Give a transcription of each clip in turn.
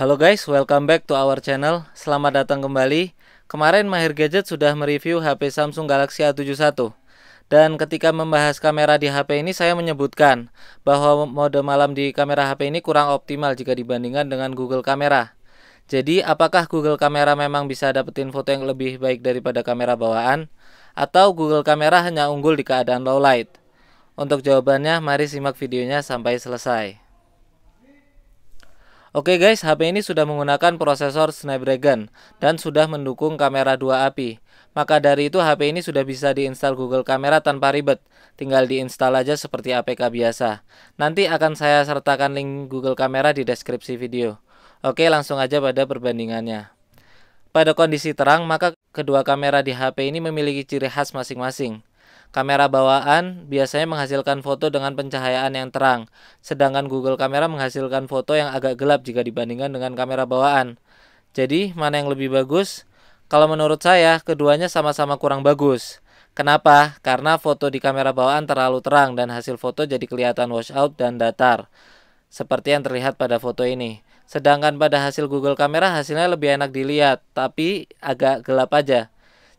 Halo guys, welcome back to our channel. Selamat datang kembali. Kemarin Mahir Gadget sudah mereview HP Samsung Galaxy A71. Dan ketika membahas kamera di HP ini saya menyebutkan bahwa mode malam di kamera HP ini kurang optimal jika dibandingkan dengan Google Kamera. Jadi apakah Google Kamera memang bisa dapetin foto yang lebih baik daripada kamera bawaan? Atau Google Kamera hanya unggul di keadaan low light? Untuk jawabannya mari simak videonya sampai selesai. Oke guys, HP ini sudah menggunakan prosesor Snapdragon dan sudah mendukung kamera 2 API. Maka dari itu HP ini sudah bisa diinstal Google Kamera tanpa ribet. Tinggal diinstal aja seperti APK biasa. Nanti akan saya sertakan link Google Kamera di deskripsi video. Oke, langsung aja pada perbandingannya. Pada kondisi terang, maka kedua kamera di HP ini memiliki ciri khas masing-masing. Kamera bawaan biasanya menghasilkan foto dengan pencahayaan yang terang, sedangkan Google Kamera menghasilkan foto yang agak gelap jika dibandingkan dengan kamera bawaan. Jadi, mana yang lebih bagus? Kalau menurut saya, keduanya sama-sama kurang bagus. Kenapa? Karena foto di kamera bawaan terlalu terang dan hasil foto jadi kelihatan washout dan datar. Seperti yang terlihat pada foto ini. Sedangkan pada hasil Google Kamera hasilnya lebih enak dilihat, tapi agak gelap aja.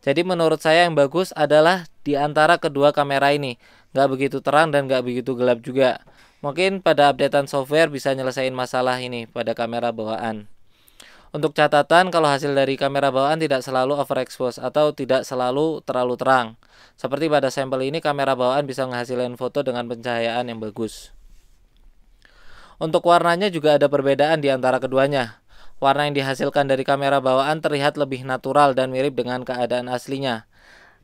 Jadi menurut saya yang bagus adalah di antara kedua kamera ini. Nggak begitu terang dan nggak begitu gelap juga. Mungkin pada updatean software bisa nyelesain masalah ini pada kamera bawaan. Untuk catatan, kalau hasil dari kamera bawaan tidak selalu overexpose atau tidak selalu terlalu terang. Seperti pada sampel ini, kamera bawaan bisa menghasilkan foto dengan pencahayaan yang bagus. Untuk warnanya juga ada perbedaan di antara keduanya. Warna yang dihasilkan dari kamera bawaan terlihat lebih natural dan mirip dengan keadaan aslinya.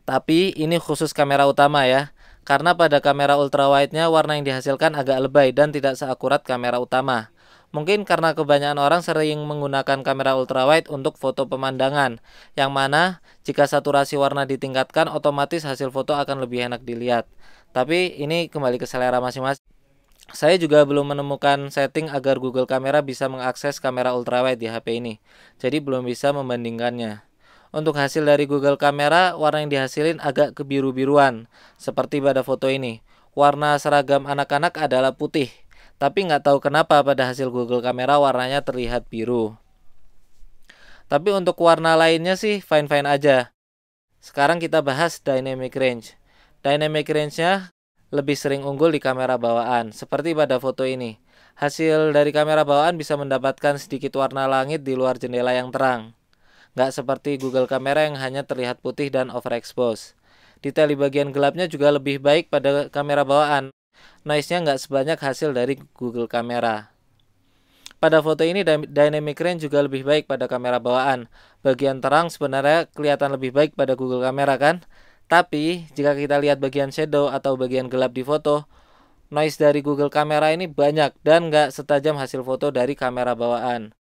Tapi ini khusus kamera utama ya. Karena pada kamera ultrawide-nya warna yang dihasilkan agak lebay dan tidak seakurat kamera utama. Mungkin karena kebanyakan orang sering menggunakan kamera ultrawide untuk foto pemandangan, yang mana jika saturasi warna ditingkatkan otomatis hasil foto akan lebih enak dilihat. Tapi ini kembali ke selera masing-masing. Saya juga belum menemukan setting agar Google Kamera bisa mengakses kamera ultrawide di HP ini. Jadi belum bisa membandingkannya. Untuk hasil dari Google Kamera, warna yang dihasilin agak kebiru-biruan, seperti pada foto ini. Warna seragam anak-anak adalah putih, tapi nggak tahu kenapa pada hasil Google Kamera warnanya terlihat biru. Tapi untuk warna lainnya sih fine-fine aja. Sekarang kita bahas dynamic range. Dynamic range-nya lebih sering unggul di kamera bawaan, seperti pada foto ini. Hasil dari kamera bawaan bisa mendapatkan sedikit warna langit di luar jendela yang terang. Nggak seperti Google Kamera yang hanya terlihat putih dan overexpose. Detail di bagian gelapnya juga lebih baik pada kamera bawaan. Noise-nya nggak sebanyak hasil dari Google Kamera. Pada foto ini dynamic range juga lebih baik pada kamera bawaan. Bagian terang sebenarnya kelihatan lebih baik pada Google Kamera kan? Tapi jika kita lihat bagian shadow atau bagian gelap di foto, noise dari Google Kamera ini banyak dan nggak setajam hasil foto dari kamera bawaan.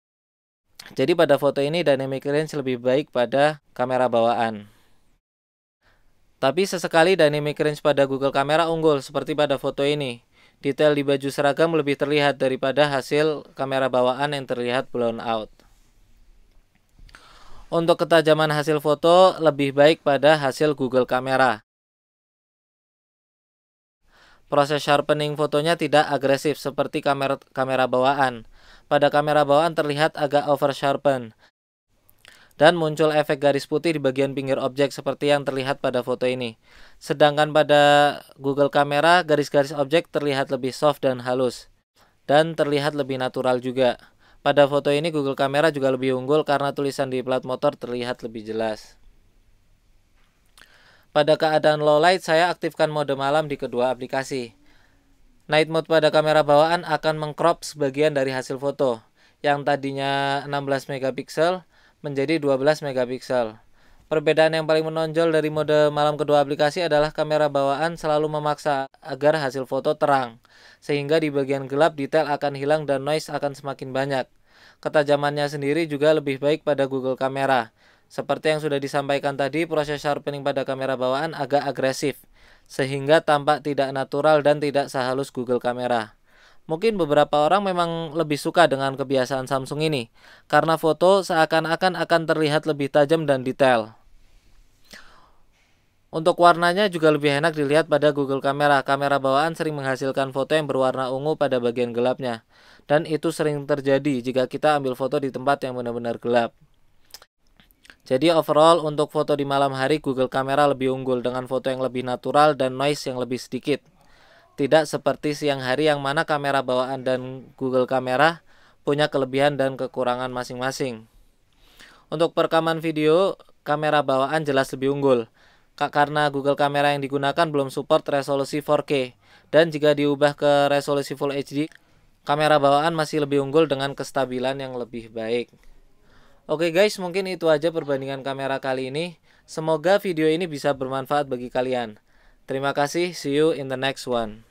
Jadi pada foto ini dynamic range lebih baik pada kamera bawaan. Tapi sesekali dynamic range pada Google Kamera unggul seperti pada foto ini. Detail di baju seragam lebih terlihat daripada hasil kamera bawaan yang terlihat blown out. Untuk ketajaman hasil foto lebih baik pada hasil Google Kamera. Proses sharpening fotonya tidak agresif seperti kamera kamera bawaan. Pada kamera bawaan terlihat agak over sharpen dan muncul efek garis putih di bagian pinggir objek seperti yang terlihat pada foto ini. Sedangkan pada Google Kamera garis-garis objek terlihat lebih soft dan halus dan terlihat lebih natural juga. Pada foto ini Google Kamera juga lebih unggul karena tulisan di plat motor terlihat lebih jelas. Pada keadaan low light saya aktifkan mode malam di kedua aplikasi. Night mode pada kamera bawaan akan mengcrop sebagian dari hasil foto yang tadinya 16 megapiksel menjadi 12 megapiksel. Perbedaan yang paling menonjol dari mode malam kedua aplikasi adalah kamera bawaan selalu memaksa agar hasil foto terang, sehingga di bagian gelap detail akan hilang dan noise akan semakin banyak. Ketajamannya sendiri juga lebih baik pada Google Kamera. Seperti yang sudah disampaikan tadi, proses sharpening pada kamera bawaan agak agresif, sehingga tampak tidak natural dan tidak sehalus Google Kamera. Mungkin beberapa orang memang lebih suka dengan kebiasaan Samsung ini, karena foto seakan-akan akan terlihat lebih tajam dan detail. Untuk warnanya juga lebih enak dilihat pada Google Kamera. Kamera bawaan sering menghasilkan foto yang berwarna ungu pada bagian gelapnya. dan itu sering terjadi jika kita ambil foto di tempat yang benar-benar gelap. Jadi overall untuk foto di malam hari Google Kamera lebih unggul dengan foto yang lebih natural dan noise yang lebih sedikit. Tidak seperti siang hari yang mana kamera bawaan dan Google Kamera punya kelebihan dan kekurangan masing-masing. Untuk perekaman video, kamera bawaan jelas lebih unggul. Karena Google Kamera yang digunakan belum support resolusi 4K dan jika diubah ke resolusi Full HD, kamera bawaan masih lebih unggul dengan kestabilan yang lebih baik. Oke guys, mungkin itu aja perbandingan kamera kali ini. Semoga video ini bisa bermanfaat bagi kalian. Terima kasih, see you in the next one.